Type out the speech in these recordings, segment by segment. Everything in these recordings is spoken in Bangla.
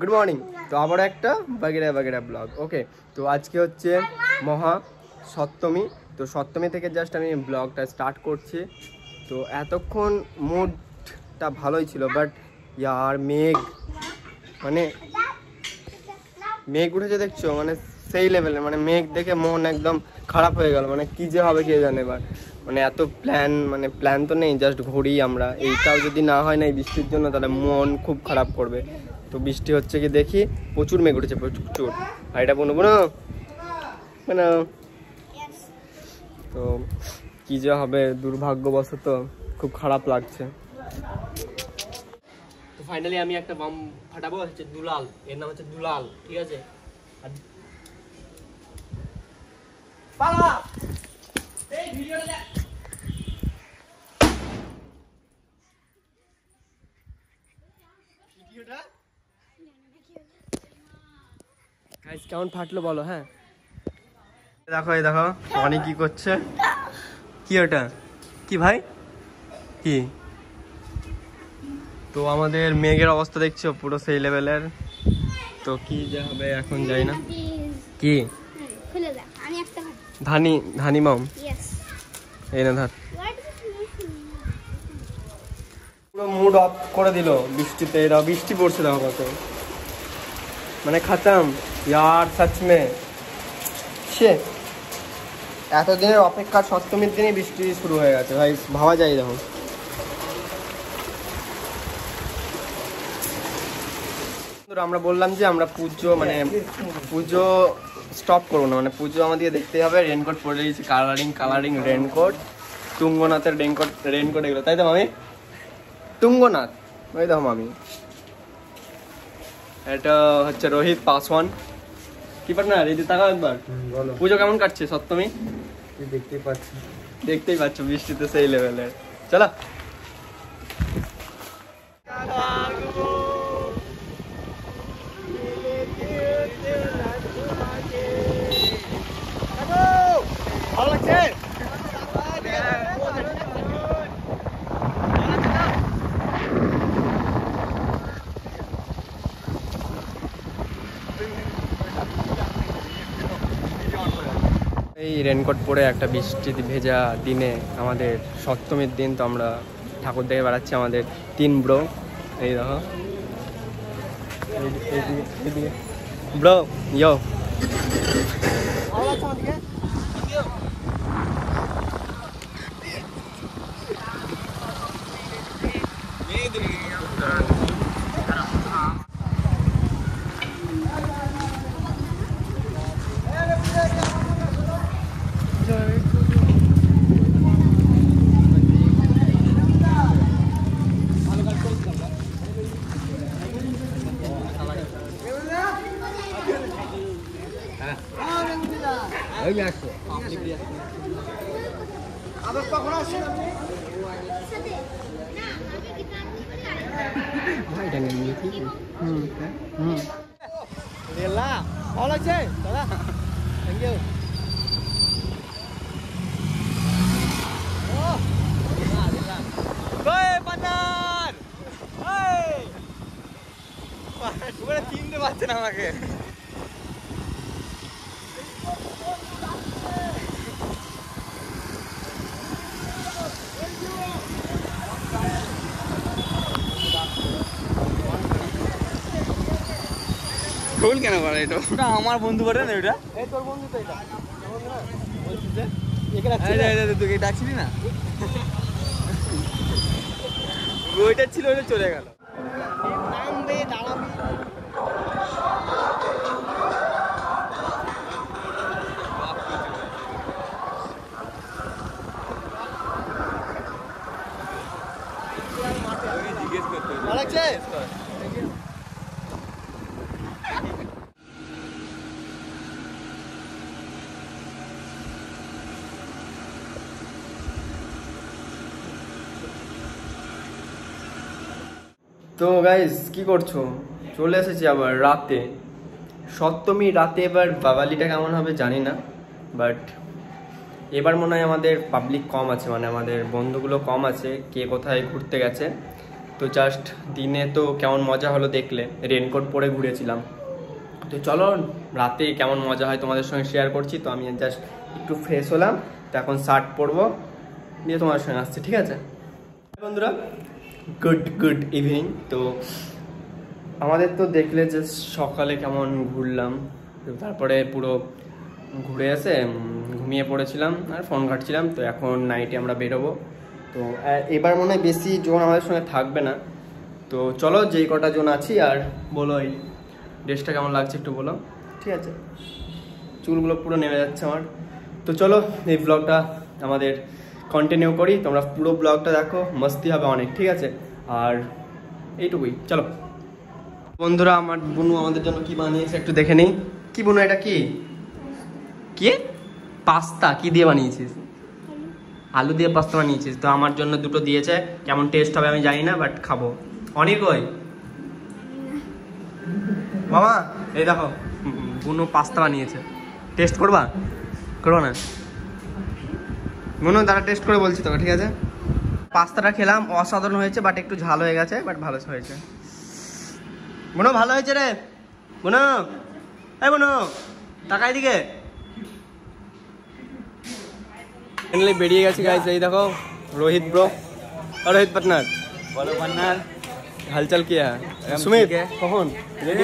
গুড মর্নিং তো আবার একটা বাগেরা বাগেরা ব্লগ ওকে তো আজকে হচ্ছে মহা সপ্তমী, তো সপ্তমী থেকে জাস্ট আমি ব্লগটা স্টার্ট করছি। তো এতক্ষণ মুডটা ভালোই ছিল বাট ইয়ার মেঘ মানে মেঘ উঠেছে দেখছ? মানে সেই লেভেলে মানে মেঘ দেখে মন একদম খারাপ হয়ে গেল মানে কি যে হবে কে জানে এবার। মানে এত প্ল্যান মানে প্ল্যান তো নেই জাস্ট ঘুরি আমরা। এইটাও যদি না হয় না এই বৃষ্টির জন্য, তাহলে মন খুব খারাপ করবে। তো বৃষ্টি হচ্ছে কি দেখি, প্রচুর মেঘ উঠেছে, প্রচুর। আর এটা বনবো না মানে তো কি যে হবে, দুর্ভাগ্যবশত খুব খারাপ লাগছে। তো ফাইনালি আমি একটা বাম ফাটাবো হচ্ছে দুলাল। এর নাম হচ্ছে দুলাল, ঠিক আছে? আর পালা এই ভিডিওটা দেখ ভিডিওটা গাইস কেমন ফাটলো বলো হ্যাঁ। দেখো এই দেখো অনেক কি করছে? কি ওটা? কি ভাই? কি? তো আমাদের মেঘের অবস্থা দেখছ পুরো সেই লেভেলের। তো কি যা হবে এখন যাই না। কি? খুলে দাও আমি একটা ধানি ধানি মাম। এই না ধর। পুরো মুড অফ করে দিল বৃষ্টিতে এরা বৃষ্টি পড়ছে দেখো কত। মানে খাতাম। ইয়ার, সচ মে। সে এতদিনের অপেক্ষা সপ্তমীর দিনই বৃষ্টি শুরু হয়ে গেছে। ভাই, ভাবা যায় দেখো। আমরা বললাম যে আমরা পুজো মানে পুজো স্টপ করব না। মানে পুজো আমাদের দেখতে হবে। রেনকোট পরে দিয়েছি কালারিং কালারিং রেনকোট তুঙ্গনাথের রেনকোট রেনকোট এগুলো। তাই তো, মামি? তুঙ্গনাথ। ওই দেখো, মামি। এটা হচ্ছে রোহিত পাসওয়ান কি পার্টনার এই তাকাও একবার। বলো। পুজো কেমন কাটছে সপ্তমী? দেখতেই পাচ্ছি। দেখতেই পাচ্ছ বৃষ্টিতে সেই লেভেলের চলো। রেনকোট পরে একটা বৃষ্টি ভেজা দিনে আমাদের সপ্তমীর দিন তো আমরা ঠাকুর দেখে বেড়াচ্ছি আমাদের তিন ব্রো। এই দেখো। ব্রো ইয়ো ফুল কেন করা এটা? ওটা আমার বন্ধু বটে না এটা? এই তোর বন্ধু তো এটা। তোর বন্ধু না? বলছিস যে একে এই যে, এই ডাকছিলি না? ওইটা ছিল ওইটা চলে গেল। নামবে দাঁড়াবি জিজ্ঞেস করতে ভালো লাগছে তো গাইস কি করছ? চলে এসেছি আবার রাতে। সপ্তমী রাতে এবার বাবালিটা কেমন হবে জানি না বাট এবার মনে হয় আমাদের পাবলিক কম আছে মানে আমাদের বন্ধুগুলো কম আছে, কে কোথায় ঘুরতে গেছে। তো জাস্ট দিনে তো কেমন মজা হলো দেখলে রেনকোট পরে ঘুরেছিলাম। তো চলো, রাতে কেমন মজা হয় তোমাদের সঙ্গে শেয়ার করছি, তো আমি জাস্ট একটু ফ্রেশ হলাম, তো এখন শার্ট পরবো দিয়ে তোমাদের সঙ্গে আসছে, ঠিক আছে? বন্ধুরা গুড গুড ইভিনিং তো আমাদের তো দেখলে যে সকালে কেমন ঘুরলাম তারপরে পুরো ঘুরে এসে ঘুমিয়ে পড়েছিলাম আর ফোন ঘাটছিলাম, তো এখন নাইটে আমরা বেরোবো। তো এবার মনে হয় বেশি জন আমাদের সঙ্গে থাকবে না। তো চলো যেই কটা জন আছি আর বলো এই ড্রেসটা কেমন লাগছে একটু বলো। ঠিক আছে। চুলগুলো পুরো নেমে যাচ্ছে আমার। তো চলো এই ব্লগটা আমাদের কন্টিনিউ করি, তোমরা পুরো ব্লগটা দেখো, মস্তি হবে অনেক, ঠিক আছে? আর এইটুকুই, চলো। বন্ধুরা, আমার বুনু আমাদের জন্য কি বানিয়েছে একটু দেখে নেই। কি বুনু, এটা কি? কি? পাস্তা, কি দিয়ে বানিয়েছিস? আলু দিয়ে পাস্তা বানিয়েছিস, তো আমার জন্য দুটো দিয়েছে। কেমন টেস্ট হবে আমি জানি না বাট খাব। অনেক ওই মামা, এই দেখো বুনু পাস্তা বানিয়েছে। টেস্ট করবা? করব না? বুনু তারা টেস্ট করে বলছি তোকে ঠিক আছে? পাস্তাটা খেলাম অসাধারণ হয়েছে বাট একটু ঝাল হয়ে গেছে বাট ভালো হয়েছে। বুনু ভালো হয়েছে রে। বুনু এই বুনু টাকাই দিকে ফাইনালি বেরিয়ে গেছে গাইস এই দেখো রোহিত ব্রো রোহিত পাটনার। বলো হালচাল কি হ্যাঁ? সুমিত কখন? রেডি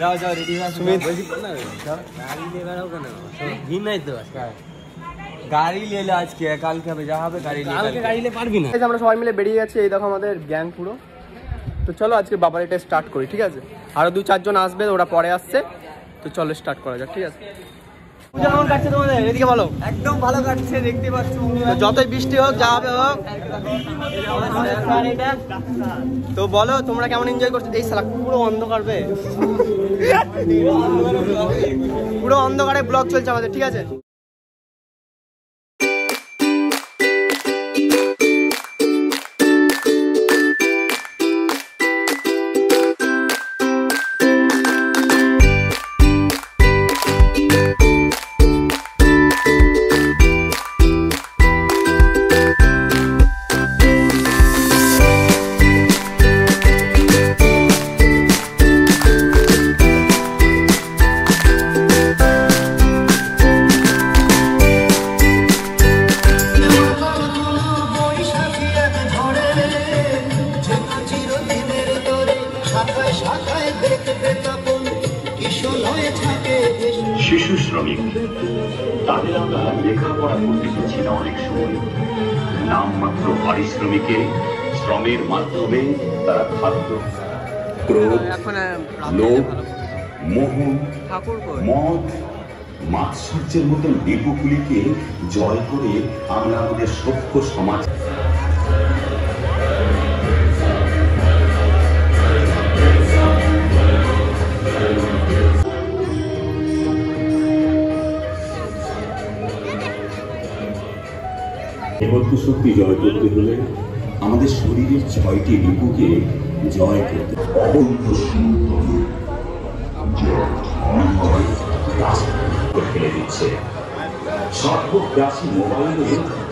যাও যাও রেডি সুমিত। বলছি পান্নার গাড়ি ले বেড়াও কেন? দিন নাই তো আজকে। গাড়ি আজকে কালকে হবে যা হবে গাড়ি নিয়ে কালকে গাড়ি লে পারবি না। আমরা সবাই মিলে বেরিয়ে গেছি এই দেখো আমাদের গ্যাং পুরো। তো চলো আজকে বাবার এটা স্টার্ট করি ঠিক আছে? আরও দু চারজন আসবে ওরা পরে আসছে। তো চলো স্টার্ট করা যাক ঠিক আছে? পূজা কেমন কাটছে তোমাদের? এদিকে বলো। একদম ভালো কাটছে দেখতে পাচ্ছ যতই বৃষ্টি হোক যা হবে হোক। তো বলো তোমরা কেমন এনজয় করছ? এই সালা পুরো অন্ধকার পুরো অন্ধকারে ব্লগ চলছে আমাদের ঠিক আছে? শিশু শ্রমিক। তাদের আমরা লেখাপড়া করতে দিচ্ছি না অনেক সময়। নামমাত্র পারিশ্রমিকে শ্রমের মাধ্যমে তারা খাদ্য ক্রোধ লোভ মোহ মদ মাৎসর্যের মতন বিপুগুলিকে জয় করে আমরা আমাদের সভ্য সমাজ দেবত্ব শক্তি জয় করতে হলে আমাদের শরীরের ছয়টি রিপুকে জয় করতে ফেলে দিচ্ছে। সর্বগ্রাসী মোবাইলে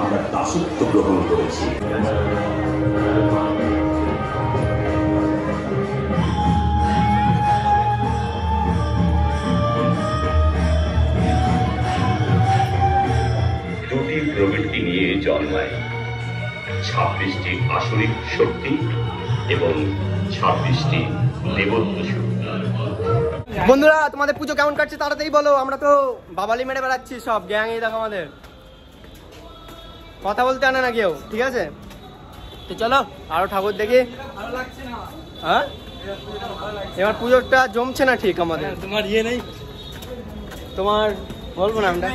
আমরা দাসত্ব গ্রহণ করেছি। জন্মায়। ছাব্বিশটি আসরিক শক্তি এবং ছাব্বিশটি দেবত্ব শক্তি। বন্ধুরা তোমাদের পুজো কেমন কাটছে তাড়াতাড়ি বলো। আমরা তো বাবালি মেরে বেড়াচ্ছি সব গ্যাং এই দেখো আমাদের। কথা বলতে আনে না কেউ ঠিক আছে? তো চলো আরও ঠাকুর দেখি। হ্যাঁ? এবার পুজোটা জমছে না ঠিক আমাদের। তোমার ইয়ে নেই। তোমার বলব না আমরা?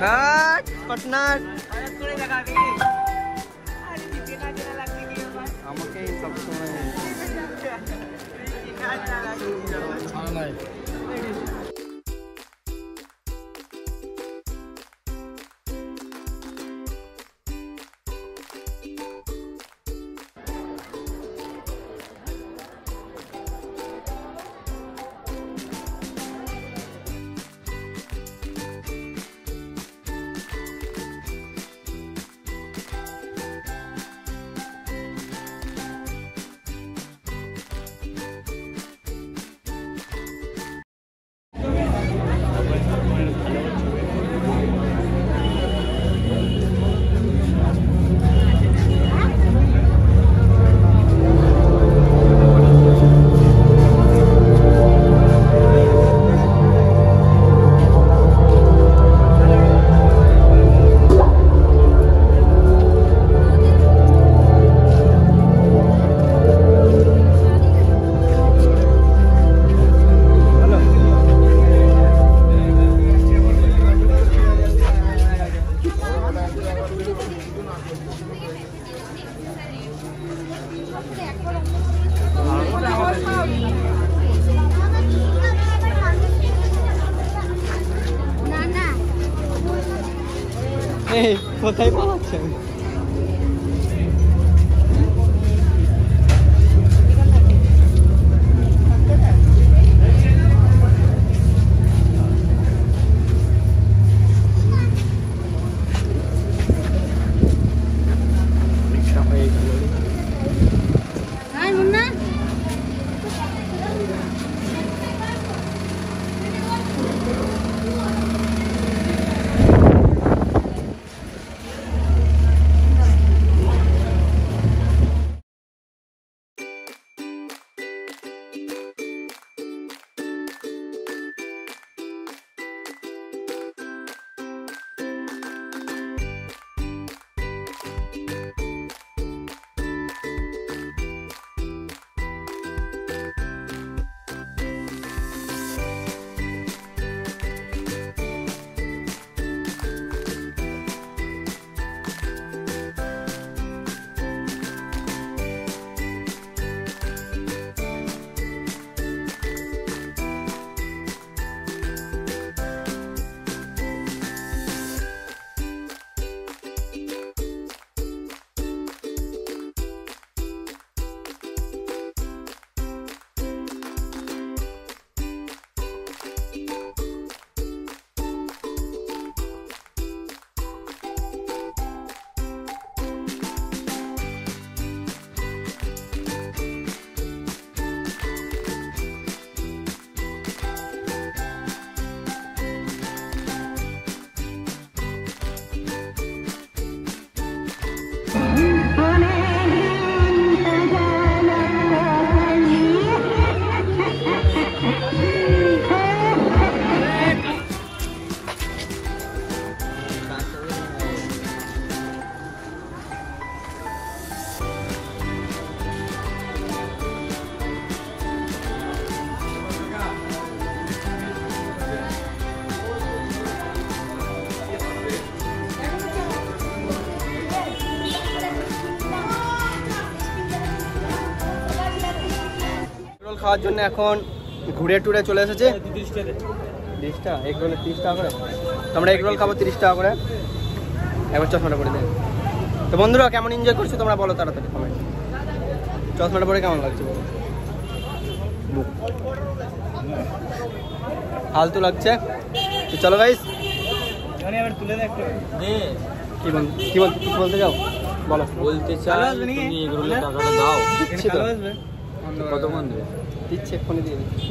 কাট あない。Carolina. এই কোথায় খাওয়ার জন্য এখন ঘুরে টুরে চলে এসেছে। তিরিশটা? এগ রোলে তিরিশ টাকা করে? তো আমরা এগ রোল খাব তিরিশ টাকা করে। একবার চশমাটা পরে দেন তো বন্ধুরা কেমন এনজয় করছ তোমরা বলো তাড়াতাড়ি কমেন্ট চশমাটা পরে কেমন লাগছে। ফালতু লাগছে। তো চলো গাইস কি বল কি বলতে যাও বলো। বলতে চাই তুমি এগুলো টাকাটা দাও। দিচ্ছি তো। কতক্ষণ দেবে দিচ্ছি এক্ষুনি দিয়ে দিচ্ছি